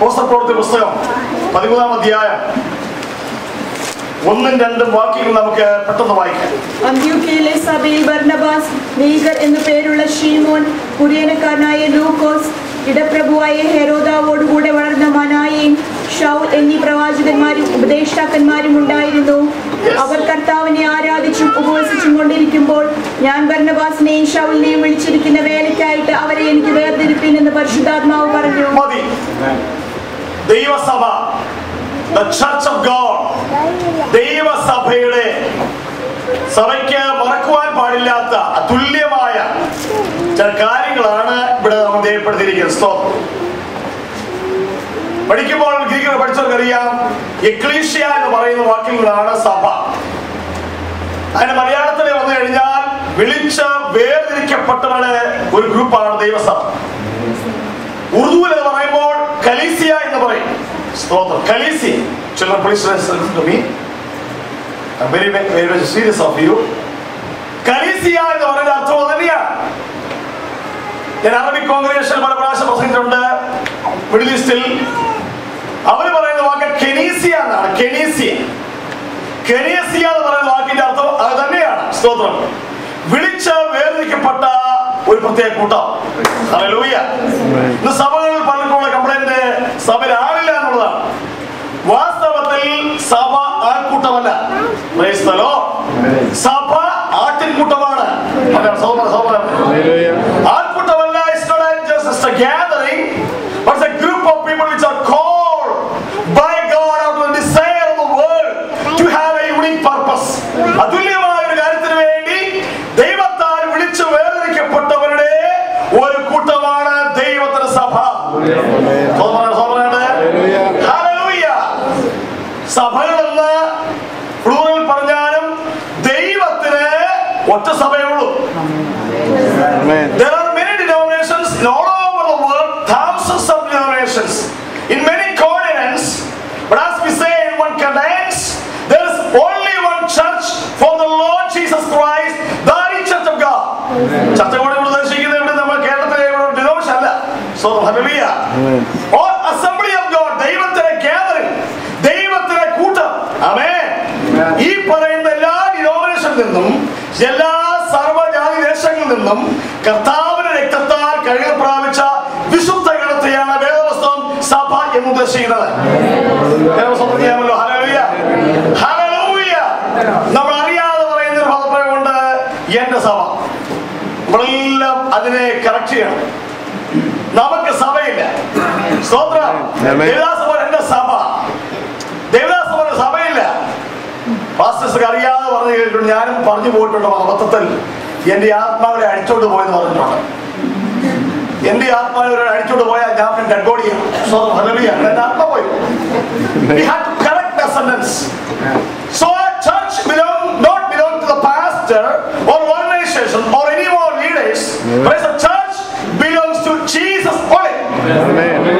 പോസ്റ്റപ്രവൃത്തി പുസ്തകം പതിമൂന്നാം അധ്യായം. ഒന്നും രണ്ടും വാക്യങ്ങൾ നമുക്ക് പെട്ടെന്ന് വായിക്കാം. അന്ത്യോക്യയിലെ സഭയിൽ ബർണബാസ് നീഗർ എന്നു പേരുള്ള ഷീമോൻ കുര്യനക്കാരനായ ലൂക്കോസ് ഇടപ്രഭുവായ ഹെരോദാവോടുകൂടെ വളർന്ന മനായയും ഷൗൽ എന്നീ പ്രവാചകന്മാരും ഉപദേഷ്ടാക്കന്മാരും ഉണ്ടായിരുന്നു. അവർ കർത്താവിനെ ആരാധിച്ചും ഉപവസിച്ചും കൊണ്ടിരിക്കുമ്പോൾ ഞാൻ ഭരണവാസിനെയും ഷൗലിനെയും വിളിച്ചിരിക്കുന്ന വേലയ്ക്കായിട്ട് അവരെ എനിക്ക് വേർതിരിപ്പിൻ എന്ന് പരിശുദ്ധാത്മാവ് പറഞ്ഞു. ദൈവസഭ ദ ചർച്ച് ഓഫ് ഗോഡ് ദൈവസഭയുടെ സഭയ്ക്ക് മറക്കുവാൻ പാടില്ലാത്ത അതുല്യമായ ചില കാര്യങ്ങളാണ് ഇവിടെ നമ്മൾ ധൈര്യപ്പെടുത്തിയിരിക്കുന്നത് സ്തോത്രം പഠിക്കുമ്പോൾ ഗ്രീക്കിൽ പഠിച്ചവർക്കറിയാം എക്ലീഷ്യ എന്ന് പറയുന്ന വാക്യങ്ങളാണ് സഭ. അതിന് മലയാളത്തിൽ വന്നു കഴിഞ്ഞാൽ വിളിച്ച വേർതിരിക്കപ്പെട്ടവരുടെ ഒരു ഗ്രൂപ്പാണ് ദൈവസഭ. ഉറുദുവിൽ എന്ന് പറയുമ്പോൾ കലീസിയ എന്ന് പറയും. സ്തോത്രം. കലീസി. Children please listen to serious of you കലീസിയ എന്ന് പറയുന്ന അർത്ഥം തന്നെയാണ് ഞാൻ അറബിക് കോൺഗ്രേഷൻ പല പ്രാവശ്യം പ്രസംഗിച്ചിട്ടുണ്ട് മിഡിൽ ഈസ്റ്റിൽ അവർ പറയുന്ന വാക്ക് കെനീസിയ എന്നാണ്. കെനീസിയ. കെനീസിയ എന്ന് പറയുന്ന വാക്കിന്റെ അർത്ഥം അത് തന്നെയാണ്. സ്തോത്രം. വിളിച്ച് വേർതിരിക്കപ്പെട്ട ഒരു പ്രത്യേക കൂട്ടം ഇന്ന് സഭകളിൽ പലർക്കുള്ള കംപ്ലൈന്റ് സഭയിൽ ആളില്ല എന്നുള്ളതാണ് വാസ്തവത്തിൽ സഭ ആൾക്കൂട്ടമല്ല. സഭ ആട്ടിൻകൂട്ടമാണ് ആൾക്കൂട്ടമല്ല it's not just a gathering but it's a group of people which are called by God out of the desire of the world to have a unique purpose അതുല്യമായ ഉള്ളൂ There are many denominations in all over the world, thousands of denominations in many continents. But as we say in one cadence, there is only one church for the Lord Jesus Christ, the church of God. ചർച്ച കൂടെ ഉദ്ദേശിക്കുന്നത് ഇവിടെ നമ്മൾ കേരളത്തിലെ denomination അല്ല so hallelujah or assembly of god ദൈവത്തിലെ gathering ദൈവത്തിലെ കൂട്ടം ആമേൻ ഈ പറയുന്ന എല്ലാ ഡിനോമിനേഷനിൽ നിന്നും എല്ലാ കർത്താവിന്റെ രക്തത്താൽ കഴുകി പ്രാപിച്ച വിശുദ്ധ ഗണത്തെയാണ് വേദപുസ്തകം സഭ എന്ന് ഉദ്ദേശിക്കുന്നത്. നമ്മൾ അറിയാതെ പറയുന്ന ഒരു പദപ്രയോഗമുണ്ട് എന്റെ സഭ. നമ്മളെല്ലാം അതിനെ കറക്റ്റ് ചെയ്യണം. നമുക്ക് സഭയില്ല. സ്തോത്രം. Amen. ദേവദാസ എന്റെ സഭ. ദേവദാസ സഭയില്ല. പാസ്റ്റേഴ്സ് അറിയാതെ പറഞ്ഞു കേട്ടിട്ടുണ്ട്. ഞാനും പറഞ്ഞു പോയിട്ടുണ്ട് അബദ്ധത്തിൽ എന്റെ ആത്മാവിനെ അടിച്ചോണ്ട് പോയെന്ന് പറഞ്ഞിട്ടുണ്ട് എന്റെ ആത്മാവിനെ അടിച്ചോണ്ട് പോയാൽ ഞാൻ പിന്നെ ഡെഡ് ബോഡിയാണ് സ്വന്തം ഹല്ലേലൂയ എന്റെ ആത്മ പോയി We have to correct the sentence. So our church belong not belong to the pastor or organization or any more leaders. But the church belongs to Jesus only. പരിശുദ്ധയുടെ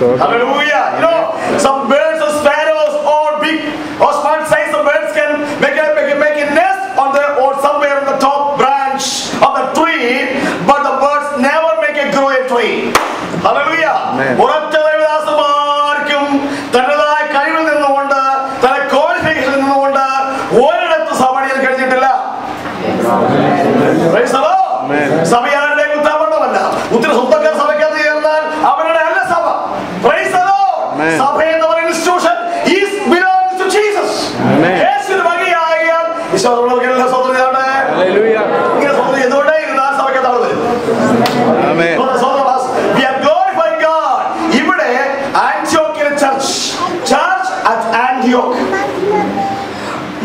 Hallelujah. You know, some സ്വതന്ത്രയാണ് ഇങ്ങനെ സ്വതന്ത്രം എന്തുകൊണ്ടേ ഇരുന്നാൽ glorifying God. ഇവിടെ ആന്റിയോക്കിലെ church church at ആന്റിയോക്ക്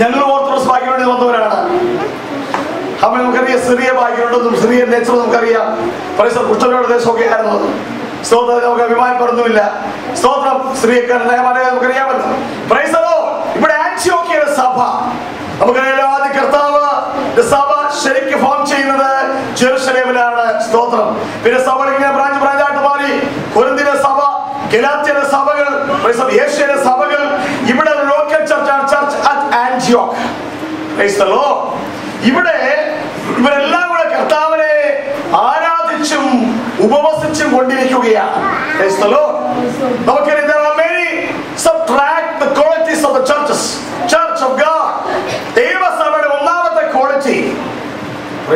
ഞങ്ങൾ orthodox ഭാഗ്യം വേണ്ടി വന്നവരാണ്. അമ്മ നമുക്കറിയാം സിറിയ ഭാഗ്യമുണ്ടെന്നും സിറിയ നേച്ചർ നമുക്കറിയാം. പരസ്പര കുഷ്ഠരോഗ ദേശമൊക്കെ ആയിരുന്നു. സ്തോത്രം നമുക്ക് അഭിമാനപ്പെടുന്നുമില്ല. സ്തോത്രം സ്ത്രീക്കാരനായ നമുക്കറിയാമല്ലോ. പ്രൈസലോ ഇവിടെ ആന്റിയോക്കിയുടെ സഭ. കർത്താവ് സഭ ശരിക്ക് ഫോം ചെയ്യുന്നത് ജെറുസലേമിലാണ്. സ്തോത്രം. പിന്നെ സഭ ഇങ്ങനെ ബ്രാഞ്ച് ബ്രാഞ്ചായിട്ട് മാറി. കൊരിന്തിലെ സഭ ഗലാത്യയിലെ സഭകൾ ഏഷ്യയിലെ സഭകൾ. ഇവിടെ local church church at Praise ഇവിടെ ഇവരെല്ലാം കൂടെ കർത്താവിനെ ആരാധിച്ചും ഉപവസിച്ചും കൊണ്ടിരിക്കുകയാണ്. നമുക്കറിയാം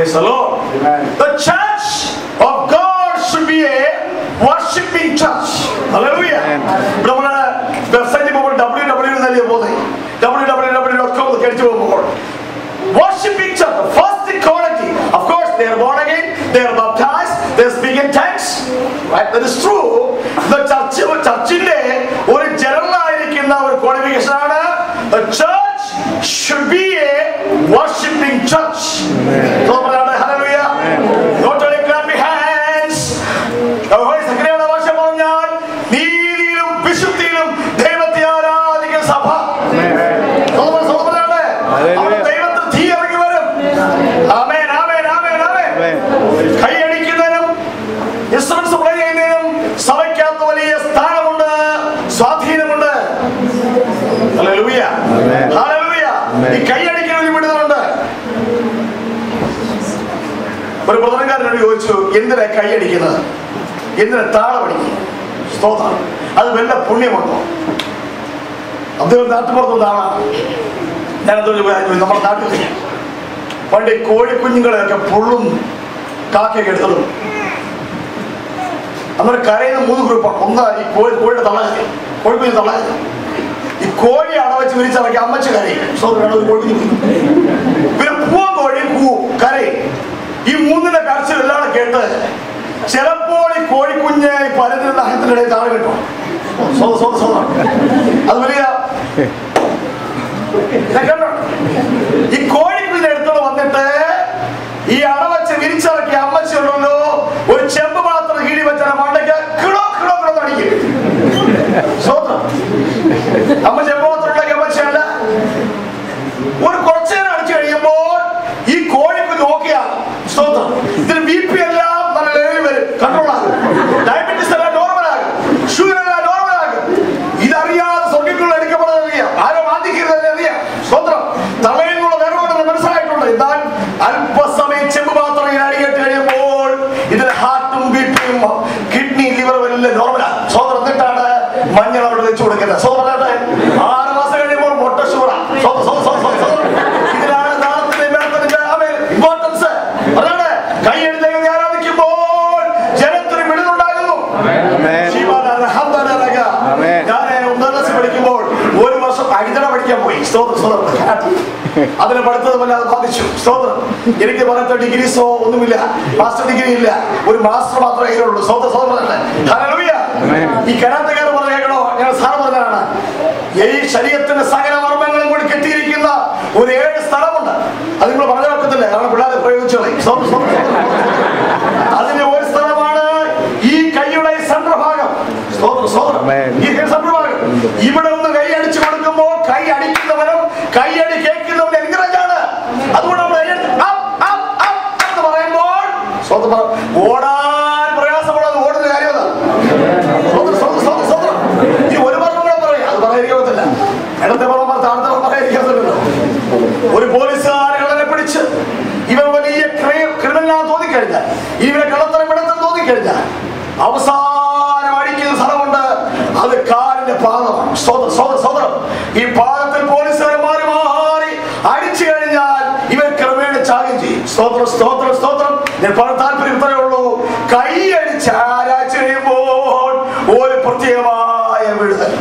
Praise the Lord. The church of God should be a worshiping church. Hallelujah. ഇവിടെ നമ്മള് വെബ്സൈറ്റിൽ പോകുമ്പോൾ ഡബ്ല്യൂ ഡബ്ല്യൂ തന്നെ പോകുന്നത് W W W dot com കഴിച്ചു പോകുമ്പോൾ worshiping church, the first quality. Of course, they are born again, they are baptized, they speak in tongues. Right? That is true. The church, ചർച്ചിന്റെ ഒരു general ആയിരിക്കുന്ന ഒരു qualification ആണ് the church should be ഈ കൈയടിക്കുന്നതിന് വിടുന്നുണ്ട് ഒരു പ്രധാനക്കാരനോട് ചോദിച്ചു എന്തിനാ കൈയടിക്കുന്നത് എന്തിനാ താളമടിക്കും സ്തോത്രം. അത് വല്ല പുണ്യമുണ്ടോ? അദ്ദേഹം നാട്ടുപുറത്തുള്ളതാണ് ഞാനെന്തോ നമ്മുടെ നാട്ടിൽ പണ്ട് കോഴിക്കുഞ്ഞുങ്ങളെയൊക്കെ പുള്ളും കാക്കയൊക്കെ എടുത്തതും അന്നൊരു കരയുന്ന മൂന്ന് ഗ്രൂപ്പാണ്. ഒന്ന് ഈ കോഴി കോഴിയുടെ തള കോഴിക്കുഞ്ഞ് തള്ളകരി കോഴി അടവച്ച് വിരിച്ചിറക്കി അമ്മച്ച് കരയും. സോദരൻ ഒരു കുഞ്ഞു. പിന്നെ പൂവൻ കോഴി പൂ കരയും. ഈ മൂന്നിന്റെ കരച്ചിൽ എല്ലാം കൂടെ കേട്ട് ചിലപ്പോൾ ഈ കോഴിക്കുഞ്ഞ് ഈ പരതിന്റെ നഖത്തിനിടയിൽ താഴെ കിട്ടും അത് വലിയ? ഈ കോഴിക്കുഞ്ഞ് എടുത്തോണ്ട് വന്നിട്ട് ഈ അടവച്ച് വിരിച്ചിറക്കി അമ്മച്ചി ഉണ്ടല്ലോ. ഒരു ചെമ്പ് മാത്രം കീഴി വെച്ചാൽ മണ്ടയ്ക്ക് കിളോ കിളോ കിളോ തടിക്കും അമ്മ ചെമ്പ് മഞ്ഞൾ അവിടെ സോ പറയട്ടെ. ആറ് മാസം കഴിയുമ്പോൾ മൊട്ട ഇതിനാണ് നാളത്തെ ഇമ്പോർട്ടൻസ് കൈയെടുത്ത് ആരാധിക്കുമ്പോൾ ജനത്തിന് വിടുന്നുണ്ടാകുന്നു. ഞാൻ ഒന്നാം പഠിക്കുമ്പോൾ ഒരു വർഷം പഠിക്കാൻ പോയി. സ്തോത്രം സ്തോത്രം. അതിനെ പഠിത്തത് അത് ബാധിച്ചു. സ്തോത്രം. എനിക്ക് പറയാത്ത ഡിഗ്രീസോ ഒന്നുമില്ല. മാസ്റ്റർ ഡിഗ്രി ഇല്ല. ഒരു മാസ്റ്റർ മാത്രമേ കയ്യിലുള്ളൂ. സ്തോത്രം സ്തോത്രം. ഈ കരാത്തക്കാർ ഞാൻ സാറ് പറഞ്ഞതാണ്. ഈ ശരീരത്തിന്റെ സകല മർമ്മങ്ങളും കൂടി കെട്ടിയിരിക്കുന്ന ഒരു ഏഴ് സ്ഥലമുണ്ട്. അത് നിങ്ങൾ പറഞ്ഞു വെക്കത്തില്ല കാരണം പിള്ളേരെ സ്തോത്രം. അതിന്റെ ഒരു സ്ഥലമാണ് ഈ കൈയുടെ സന്ദ്രഭാഗം. ഈ സന്ദ്രഭാഗം ഇവിടെ ഒന്ന് കൈ അടിച്ചു കൊടുക്കുമ്പോൾ കൈ അടിക്കുന്നവരും കൈയടി കേൾക്കുന്നവനും എൻകറേജാണ് അതുകൊണ്ട് നമ്മൾ കൈയടിച്ച് up, up, up എന്ന് പറയുമ്പോൾ സ്തോത്രം പറ- ഓടാൻ പ്രയാസമുള്ളത് ഓടുന്ന കാര്യം അതാ. സ്തോത്രം, സ്തോത്രം, സ്തോത്രം, സ്തോത്രം. ഈ ഒരു പറഞ്ഞു കൂടെ പറയും അത് പറയാതിരിക്കത്തില്ല ഇടത്തെ പറഞ്ഞു താഴത്തെ പറയാതിരിക്കത്തില്ലല്ലോ ഒരു പോലീസുകാർ കള്ളനെ പിടിച്ച് ഇവൻ വലിയ ക്രിമിനലാ തോന്നിക്കഴിഞ്ഞാൽ ഇവനെ കള്ളത്തരം പിടത്തം തോന്നിക്കഴിഞ്ഞാൽ അവസാനം അടിക്കുന്ന സ്ഥലമുണ്ട്. അത് കാലിന്റെ പാദമാണ് ഈ പാദത്തിൽ പോലീസുകാർ മാറി അടിച്ചു കഴിഞ്ഞാൽ ഇവൻ ക്രമേണ ചാകും ചെയ്യും. സ്തോത്രം സ്തോത്രം സ്തോത്രം. ഞാൻ പറഞ്ഞ താല്പര്യം ഇത്രയേ ഉള്ളൂ. കൈ അടിച്ച് ആരാച്ച് കഴിയുമ്പോൾ ഒരു പ്രത്യേകമായ വിടുതൽ.